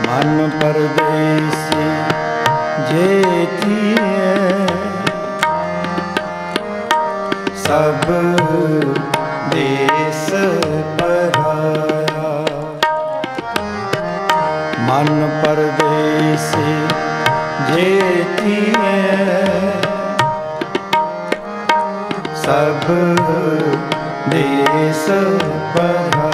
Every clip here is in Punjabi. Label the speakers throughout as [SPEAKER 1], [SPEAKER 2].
[SPEAKER 1] ਮਨ ਪਰਦੇਸੀ ਜੇਤੀਏ ਸਭ ਦੇਸ ਪਰਾਇਆ। ਮਨ ਪਰਦੇਸੀ ਜੇਤੀਏ ਸਭ ਦੇਸ ਪਰਾਇਆ।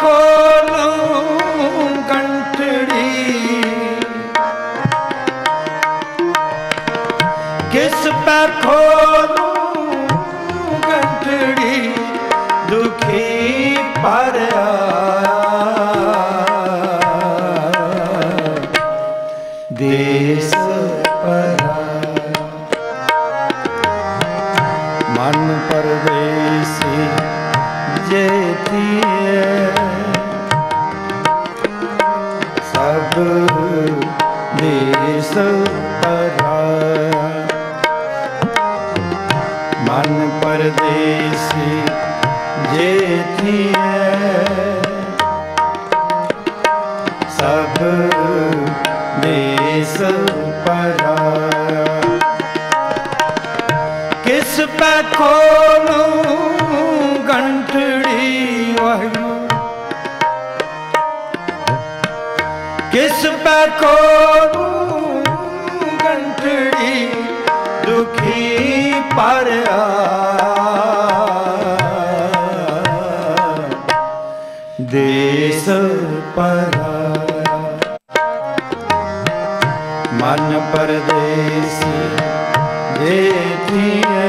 [SPEAKER 1] ਖੋਲੂੰ ਗੰਠੜੀ ਕਿਸ ਪੈ ਖੋਲੂੰ ਮਨ ਪਰਦੇਸੀ ਜੇਤੀਏ ਸਭ ਦੇਸ ਪਰਾਇਆ ਕਿਸ ਪੈ ਖੋਲੂੰ ਗੰਠੜੀ ਵਾਹਿਗੁਰੂ। ਕਿਸ ਪੈ ਖੋਲੂੰ ਦੇਸ ਪਰਾਇਆ ਮਨ ਪਰਦੇਸੀ ਜੇਤੀਏ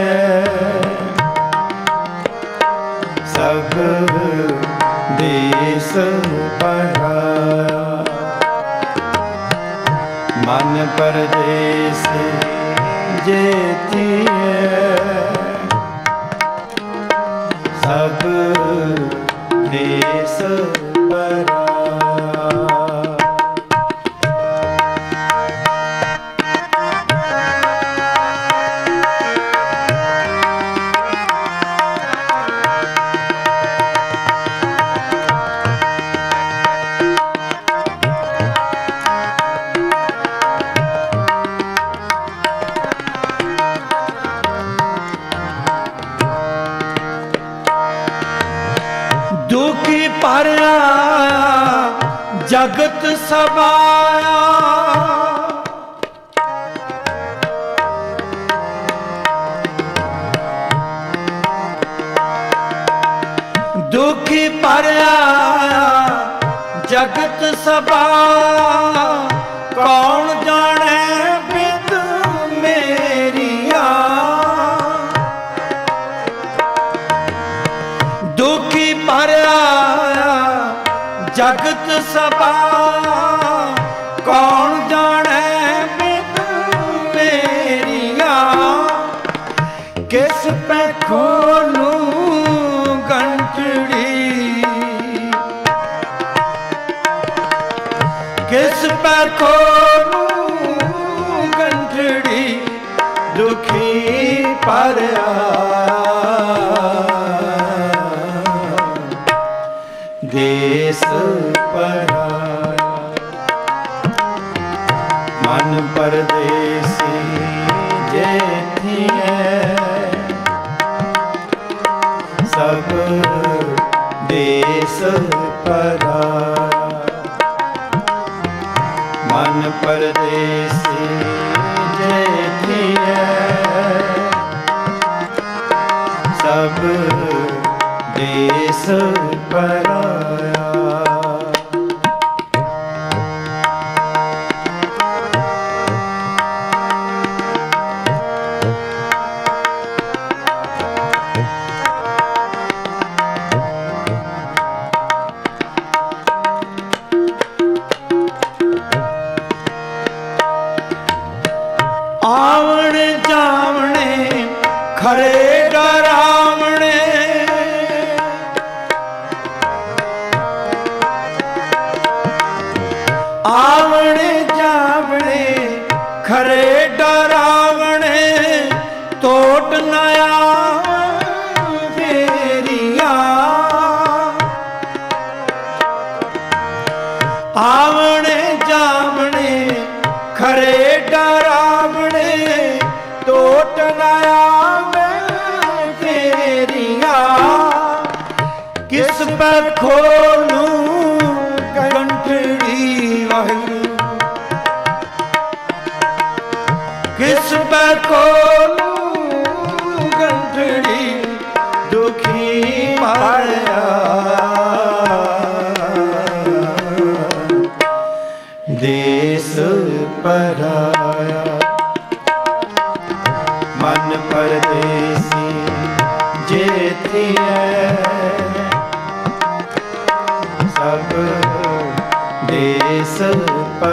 [SPEAKER 1] ਸਭ ਦੇਸ ਪਰਾਇਆ ਮਨ ਪਰਦੇਸੀ ਜੇਤੀਏ ਸਭ ਦੇਸ ਜਗਤ ਸਬਾਇਆ ਦੁਖੀ ਭਰਿਆ ਜਗਤ ਸਬਾਇਆ ਕੌਣ ਜਾਣੈ ਬਿਦ ਮੇਰੀਆ? ਦੁਖੀ ਭਰਿਆ ਜਗਤ ਸਭਾ ਕੌਣ ਜਾਣੈ ਬਿਦ ਮੇਰੀਆ? ਕਿਸ ਪੈ ਖੋਲੂੰ ਗੰਟੜੀ ਕਿਸ ਪੈ ਖੋਲੂੰ ਪਰਦੇਸੀ ਜੇਥੀਏ ਸਭ ਦੇਸ ਪਰਾਇਆ ਮਨ ਪਰਦੇਸੀ ਜੇਥੀਏ ਸਭ ਦੇਸ ਪਰਾਇਆ ਖਰੇ ਡਰਾਵਣੇ ਕਿਸ ਪਰ ਖੋਲੂ ਕੰਠੜੀ ਵਾਹਿਗੁਰੂ। ਕਿਸ ਪਰ ਖੋਲੂ ਕੰਠੜੀ ਦੁਖੀ ਮਾਇਆ। ਦੇਸ ਪਰਾ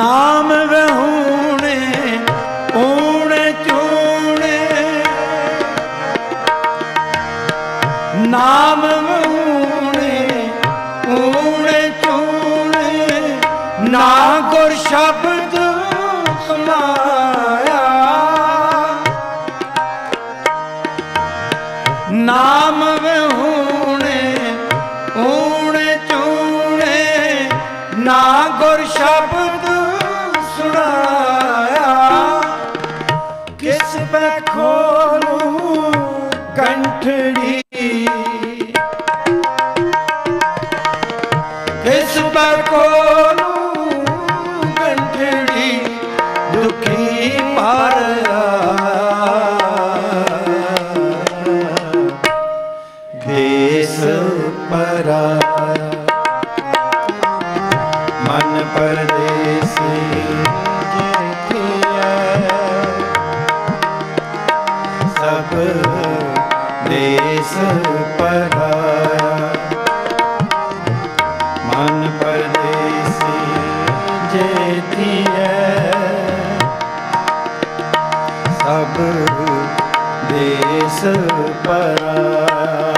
[SPEAKER 1] ਨਾਮ ਵਹੂਣੇ ਊਣੇ ਚੂਣੇ। ਨਾਮ ਵਹੂਣੇ ਊਣੇ ਚੂਣੇ। ਨਾ ਗੁਰ ਸ਼ਬਦ ਖੋਲੂ ਕੰਠੜੀ ਪਰਾਇਆ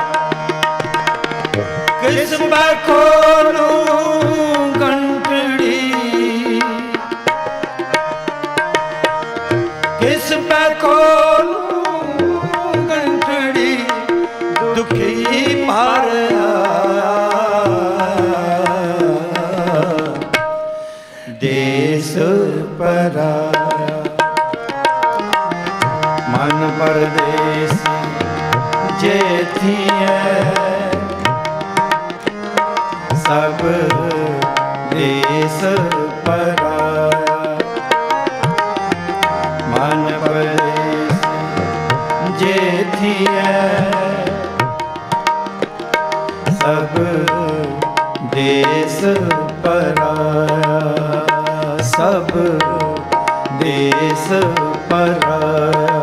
[SPEAKER 1] ਕਿਸ ਬਖੋਲੂ ਕੰਟੜੀ। ਕਿਸ ਬਖੋਲੂ ਕੰਟੜੀ ਦੁਖੀ ਮਾਰਿਆ ਦੇਸ ਪਰਾ ਮਨ ਪਰਦੇਸੀ ਜੇਥੀਐ ਸਭ ਦੇਸ ਪਰਾਇਆ ਮਨ ਪਰਦੇਸ ਜੇਥੀਐ ਸਭ ਦੇਸ ਪਰਾਇਆ। ਸਭ ਦੇਸ ਪਰਾਇਆ। ਸਭ